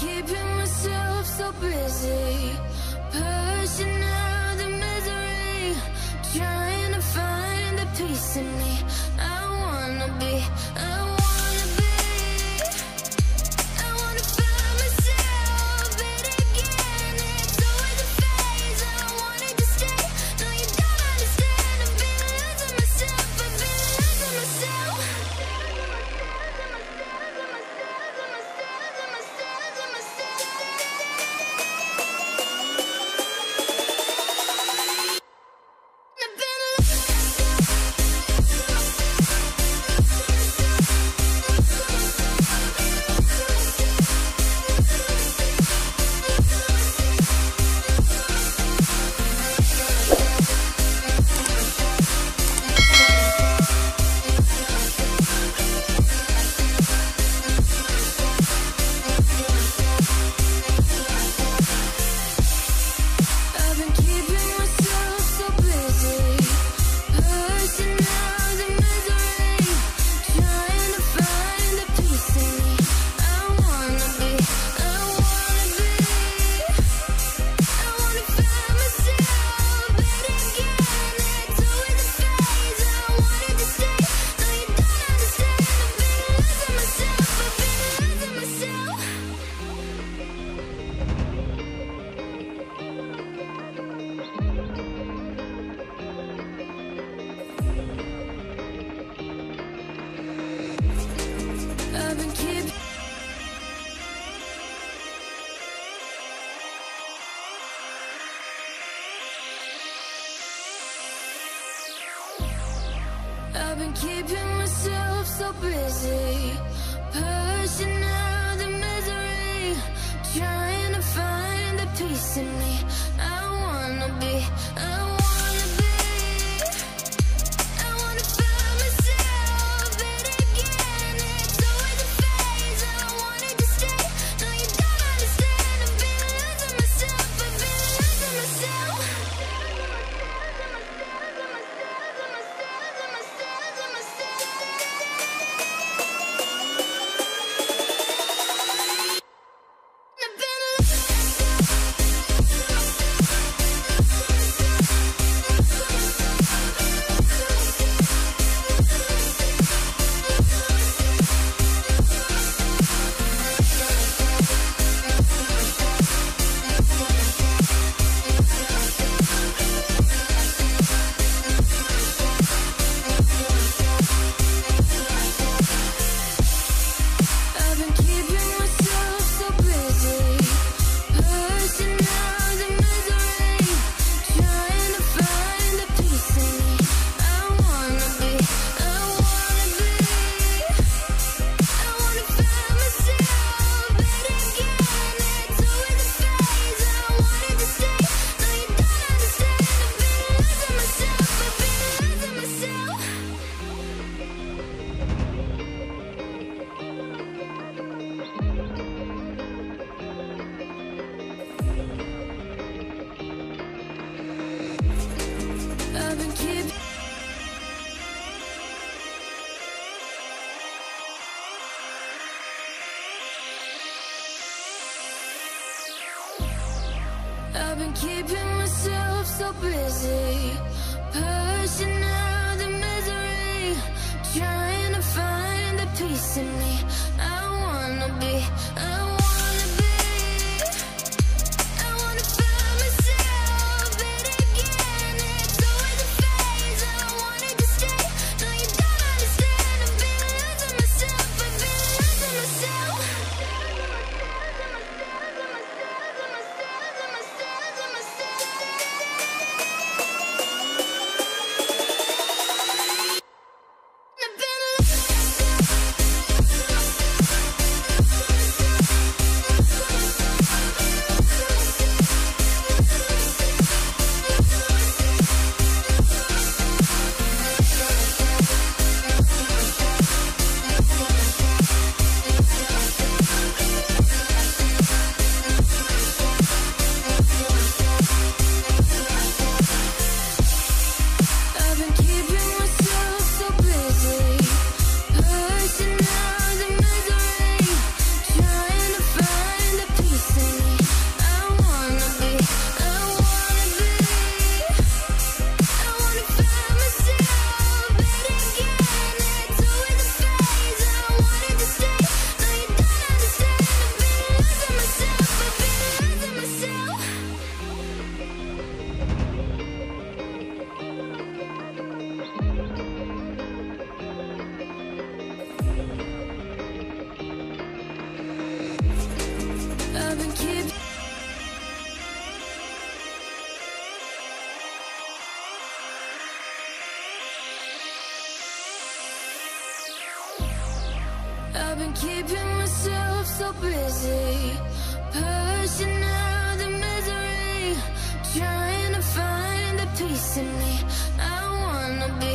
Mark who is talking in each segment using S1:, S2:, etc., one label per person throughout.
S1: keeping myself so busy. been keeping myself so busy Pushing out the misery Trying to find the peace in me. I wanna be I've been keeping myself so busy, pushing. been keeping myself so busy Pushing out the misery Trying to find the peace in me. I wanna be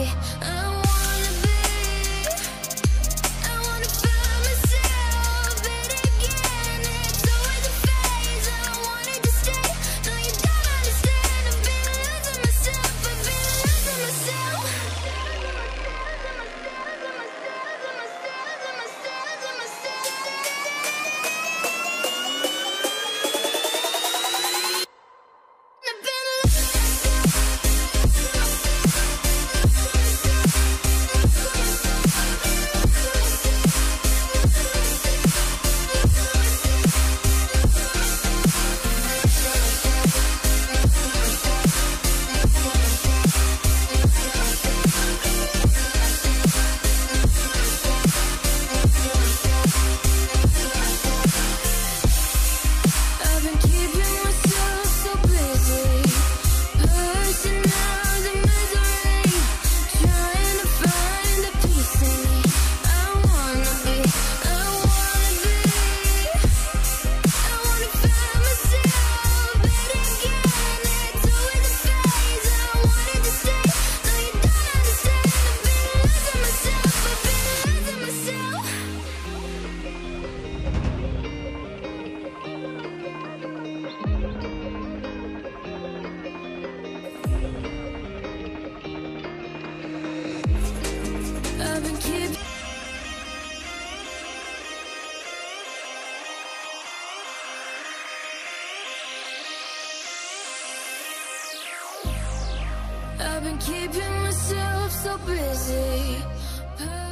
S1: been keeping myself so busy.